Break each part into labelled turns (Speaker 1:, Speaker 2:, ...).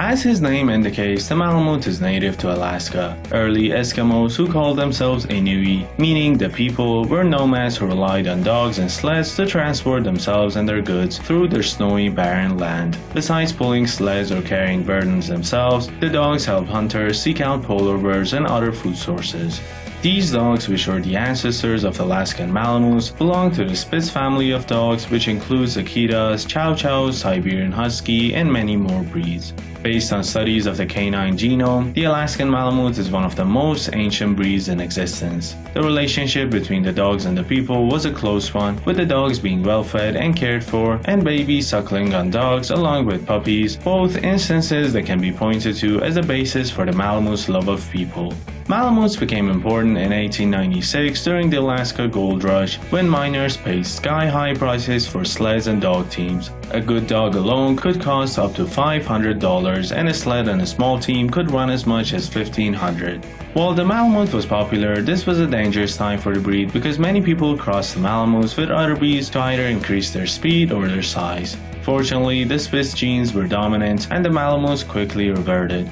Speaker 1: As his name indicates, the Malamute is native to Alaska. Early Eskimos who called themselves Inuit, meaning the people, were nomads who relied on dogs and sleds to transport themselves and their goods through their snowy, barren land. Besides pulling sleds or carrying burdens themselves, the dogs helped hunters seek out polar bears and other food sources. These dogs, which are the ancestors of the Alaskan Malamutes, belong to the Spitz family of dogs, which includes Akitas, Chow Chows, Siberian Husky, and many more breeds. Based on studies of the canine genome, the Alaskan Malamute is one of the most ancient breeds in existence. The relationship between the dogs and the people was a close one, with the dogs being well fed and cared for, and babies suckling on dogs along with puppies, both instances that can be pointed to as a basis for the Malamute's love of people. Malamutes became important in 1896 during the Alaska Gold Rush when miners paid sky-high prices for sleds and dog teams. A good dog alone could cost up to $500 and a sled and a small team could run as much as 1500. While the Malamute was popular, this was a dangerous time for the breed because many people crossed the Malamutes with other breeds to either increase their speed or their size. Fortunately, the Swiss genes were dominant and the Malamutes quickly reverted.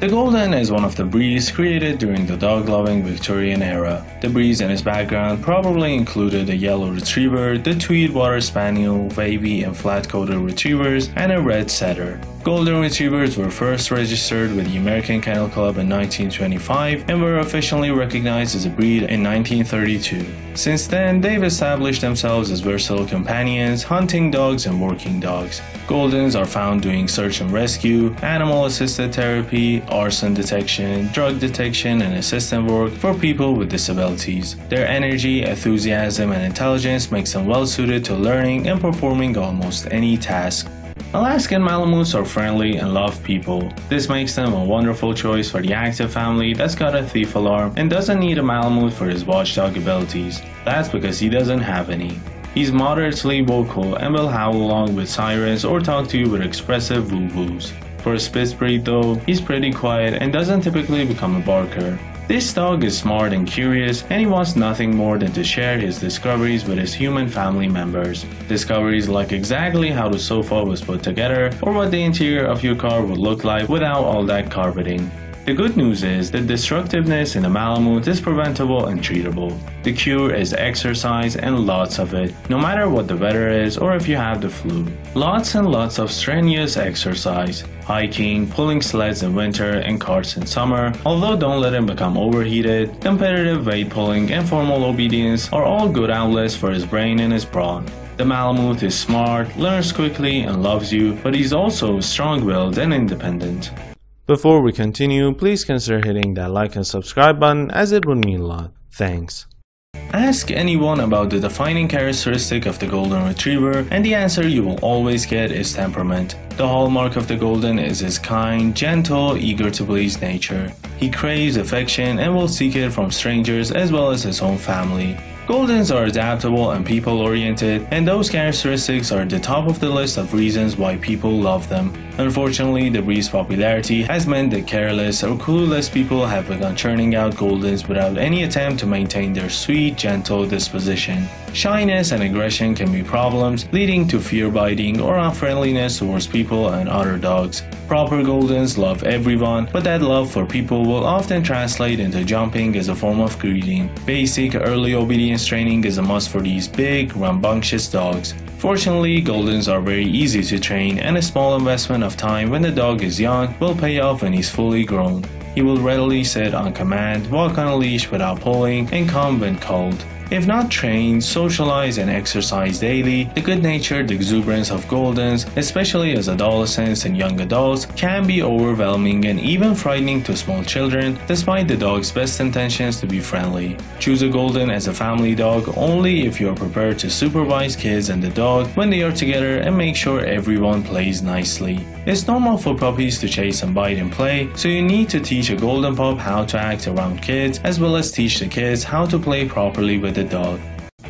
Speaker 1: The Golden is one of the breeds created during the dog-loving Victorian era. The breeds in its background probably included a yellow retriever, the Tweed Water Spaniel, wavy and flat-coated retrievers, and a red setter. Golden Retrievers were first registered with the American Kennel Club in 1925 and were officially recognized as a breed in 1932. Since then, they've established themselves as versatile companions, hunting dogs, and working dogs. Goldens are found doing search and rescue, animal assisted therapy, arson detection, drug detection, and assistant work for people with disabilities. Their energy, enthusiasm, and intelligence makes them well suited to learning and performing almost any task. Alaskan Malamutes are friendly and love people. This makes them a wonderful choice for the active family that's got a thief alarm and doesn't need a Malamute for his watchdog abilities. That's because he doesn't have any. He's moderately vocal and will howl along with sirens or talk to you with expressive woo-woos. For a Spitz breed though, he's pretty quiet and doesn't typically become a barker. This dog is smart and curious, and he wants nothing more than to share his discoveries with his human family members. Discoveries like exactly how the sofa was put together, or what the interior of your car would look like without all that carpeting. The good news is that destructiveness in a Malamute is preventable and treatable. The cure is exercise and lots of it, no matter what the weather is or if you have the flu. Lots and lots of strenuous exercise, hiking, pulling sleds in winter and carts in summer, although don't let him become overheated, competitive weight pulling and formal obedience are all good outlets for his brain and his brawn. The Malamute is smart, learns quickly and loves you, but he's also strong-willed and independent. Before we continue, please consider hitting that like and subscribe button as it would mean a lot. Thanks. Ask anyone about the defining characteristic of the Golden Retriever and the answer you will always get is temperament. The hallmark of the Golden is his kind, gentle, eager to please nature. He craves affection and will seek it from strangers as well as his own family. Goldens are adaptable and people-oriented, and those characteristics are at the top of the list of reasons why people love them. Unfortunately, the breed's popularity has meant that careless or clueless people have begun churning out Goldens without any attempt to maintain their sweet, gentle disposition. Shyness and aggression can be problems, leading to fear biting or unfriendliness towards people and other dogs. Proper Goldens love everyone, but that love for people will often translate into jumping as a form of greeting. Basic early obedience training is a must for these big, rambunctious dogs. Fortunately, Goldens are very easy to train and a small investment of time when the dog is young will pay off when he's fully grown. He will readily sit on command, walk on a leash without pulling, and come when called. If not trained, socialize, and exercise daily, the good natured exuberance of Goldens, especially as adolescents and young adults, can be overwhelming and even frightening to small children, despite the dog's best intentions to be friendly. Choose a Golden as a family dog only if you are prepared to supervise kids and the dog when they are together and make sure everyone plays nicely. It's normal for puppies to chase and bite and play, so you need to teach a Golden pup how to act around kids as well as teach the kids how to play properly with the dog.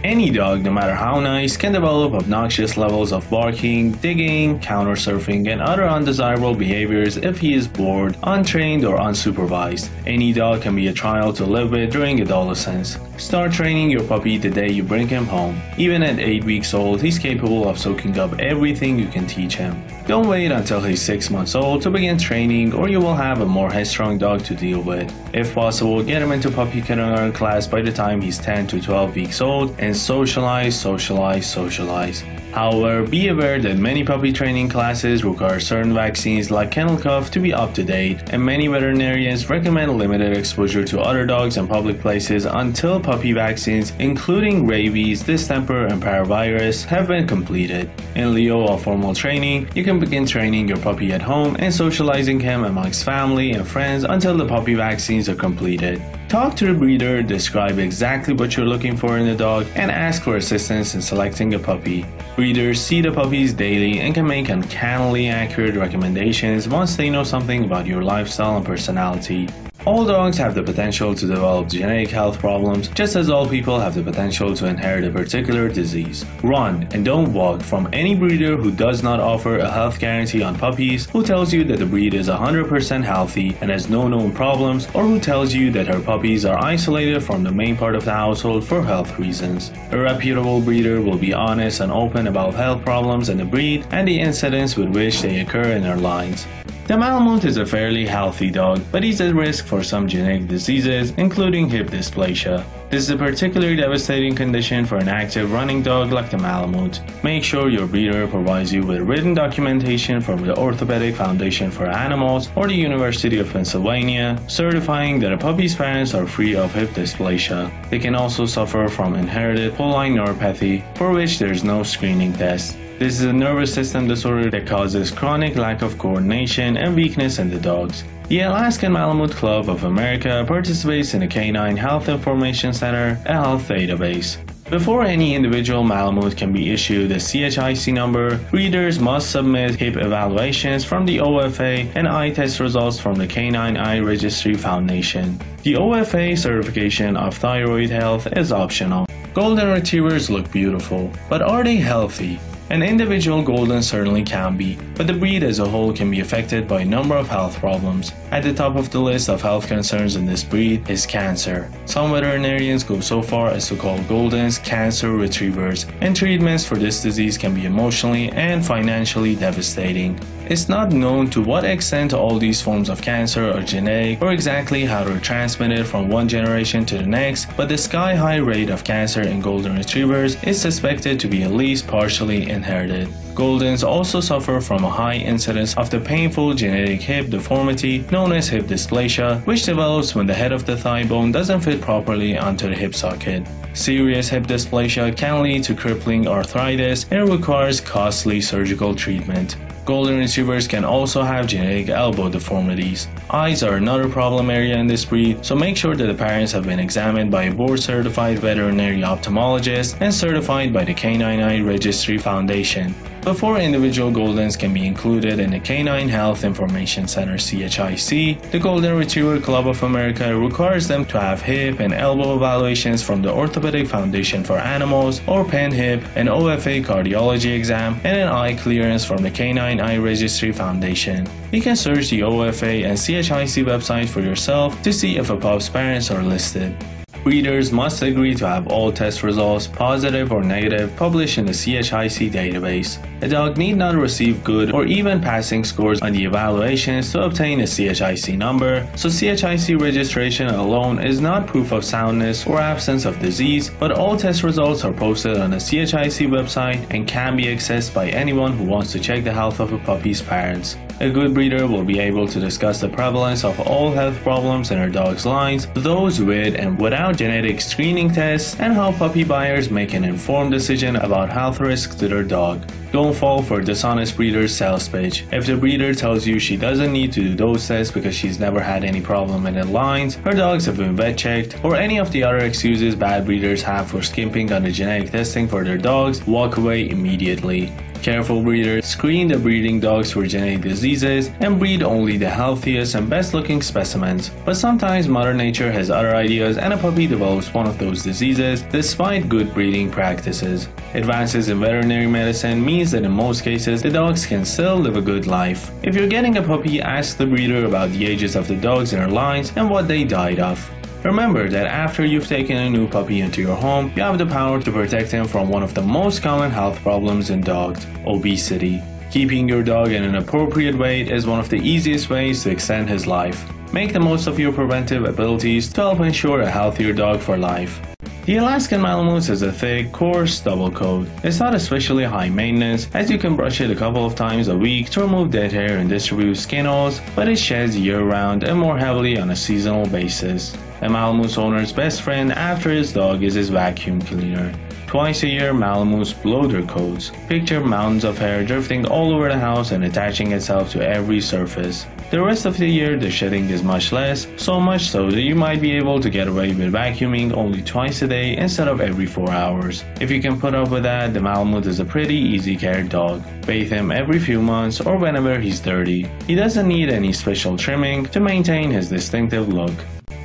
Speaker 1: Any dog, no matter how nice, can develop obnoxious levels of barking, digging, countersurfing, and other undesirable behaviors if he is bored, untrained, or unsupervised. Any dog can be a trial to live with during adolescence. Start training your puppy the day you bring him home. Even at 8 weeks old, he's capable of soaking up everything you can teach him. Don't wait until he's 6 months old to begin training or you will have a more headstrong dog to deal with. If possible, get him into puppy kindergarten class by the time he's 10 to 12 weeks old and socialize, socialize, socialize. However, be aware that many puppy training classes require certain vaccines like kennel cough to be up to date, and many veterinarians recommend limited exposure to other dogs and public places until puppy vaccines, including rabies, distemper, and parvovirus, have been completed. In lieu of formal training, you can begin training your puppy at home and socializing him amongst family and friends until the puppy vaccines are completed. Talk to the breeder, describe exactly what you're looking for in a dog, and ask for assistance in selecting a puppy. Breeders see the puppies daily and can make uncannily accurate recommendations once they know something about your lifestyle and personality. All dogs have the potential to develop genetic health problems, just as all people have the potential to inherit a particular disease. Run and don't walk from any breeder who does not offer a health guarantee on puppies, who tells you that the breed is 100% healthy and has no known problems, or who tells you that her puppies are isolated from the main part of the household for health reasons. A reputable breeder will be honest and open about health problems in the breed and the incidents with which they occur in their lines. The Malamute is a fairly healthy dog, but he's at risk for some genetic diseases, including hip dysplasia. This is a particularly devastating condition for an active running dog like the Malamute. Make sure your breeder provides you with written documentation from the Orthopedic Foundation for Animals or the University of Pennsylvania, certifying that a puppy's parents are free of hip dysplasia. They can also suffer from inherited polyneuropathy, for which there is no screening test. This is a nervous system disorder that causes chronic lack of coordination and weakness in the dogs. The Alaskan Malamute Club of America participates in the Canine Health Information Center, a health database. Before any individual Malamute can be issued a CHIC number, breeders must submit hip evaluations from the OFA and eye test results from the Canine Eye Registry Foundation. The OFA certification of thyroid health is optional. Golden Retrievers look beautiful, but are they healthy? An individual golden certainly can be, but the breed as a whole can be affected by a number of health problems. At the top of the list of health concerns in this breed is cancer. Some veterinarians go so far as to call Goldens cancer retrievers, and treatments for this disease can be emotionally and financially devastating. It's not known to what extent all these forms of cancer are genetic or exactly how they're transmitted from one generation to the next, but the sky high rate of cancer in golden retrievers is suspected to be at least partially inherited. Goldens also suffer from a high incidence of the painful genetic hip deformity known as hip dysplasia, which develops when the head of the thigh bone doesn't fit properly onto the hip socket. Serious hip dysplasia can lead to crippling arthritis and requires costly surgical treatment. Golden Retrievers can also have genetic elbow deformities. Eyes are another problem area in this breed, so make sure that the parents have been examined by a board certified veterinary ophthalmologist and certified by the Canine Eye Registry Foundation. Before individual Goldens can be included in the Canine Health Information Center CHIC, the Golden Retriever Club of America requires them to have hip and elbow evaluations from the Orthopedic Foundation for Animals or PennHip, an OFA cardiology exam, and an eye clearance from the Canine Eye Registry Foundation. You can search the OFA and CHIC website for yourself to see if a pup's parents are listed. Breeders must agree to have all test results, positive or negative, published in the CHIC database. A dog need not receive good or even passing scores on the evaluations to obtain a CHIC number, so CHIC registration alone is not proof of soundness or absence of disease, but all test results are posted on the CHIC website and can be accessed by anyone who wants to check the health of a puppy's parents. A good breeder will be able to discuss the prevalence of all health problems in her dog's lines, those with and without genetic screening tests, and how puppy buyers make an informed decision about health risks to their dog. Don't fall for dishonest breeder's sales pitch. If the breeder tells you she doesn't need to do those tests because she's never had any problem in the lines, her dogs have been vet checked, or any of the other excuses bad breeders have for skimping on the genetic testing for their dogs, walk away immediately. Careful breeders screen the breeding dogs for genetic diseases and breed only the healthiest and best looking specimens. But sometimes Mother Nature has other ideas and a puppy develops one of those diseases despite good breeding practices. Advances in veterinary medicine means that in most cases the dogs can still live a good life. If you're getting a puppy, ask the breeder about the ages of the dogs in her lines and what they died of. Remember that after you've taken a new puppy into your home, you have the power to protect him from one of the most common health problems in dogs obesity. Keeping your dog in an appropriate weight is one of the easiest ways to extend his life. Make the most of your preventive abilities to help ensure a healthier dog for life. The Alaskan Malamute is a thick, coarse double coat. It's not especially high maintenance, as you can brush it a couple of times a week to remove dead hair and distribute skin oils, but it sheds year-round and more heavily on a seasonal basis. A Malamute owner's best friend after his dog is his vacuum cleaner. Twice a year, Malamutes blow their coats. Picture mountains of hair drifting all over the house and attaching itself to every surface. The rest of the year, the shedding is much less, so much so that you might be able to get away with vacuuming only twice a day instead of every 4 hours. If you can put up with that, the Malamute is a pretty easy cared dog. Bathe him every few months or whenever he's dirty. He doesn't need any special trimming to maintain his distinctive look.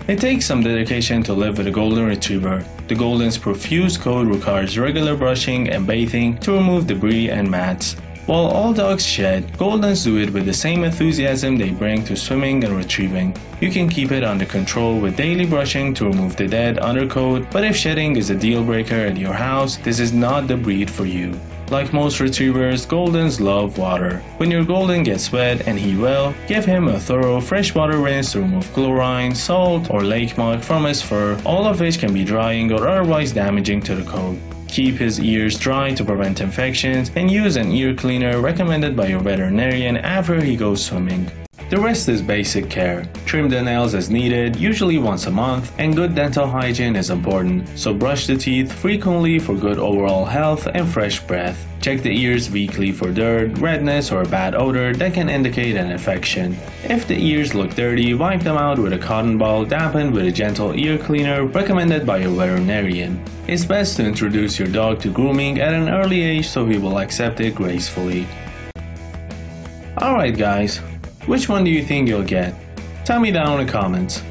Speaker 1: It takes some dedication to live with a golden retriever. The golden's profuse coat requires regular brushing and bathing to remove debris and mats. While all dogs shed, Goldens do it with the same enthusiasm they bring to swimming and retrieving. You can keep it under control with daily brushing to remove the dead undercoat, but if shedding is a deal breaker at your house, this is not the breed for you. Like most retrievers, Goldens love water. When your Golden gets wet and he will, give him a thorough freshwater rinse to remove chlorine, salt, or lake mud from his fur, all of which can be drying or otherwise damaging to the coat. Keep his ears dry to prevent infections and use an ear cleaner recommended by your veterinarian after he goes swimming. The rest is basic care. Trim the nails as needed, usually once a month, and good dental hygiene is important, so brush the teeth frequently for good overall health and fresh breath. Check the ears weekly for dirt, redness, or a bad odor that can indicate an infection. If the ears look dirty, wipe them out with a cotton ball dampened with a gentle ear cleaner recommended by your veterinarian. It's best to introduce your dog to grooming at an early age so he will accept it gracefully. Alright guys, which one do you think you'll get? Tell me down in the comments.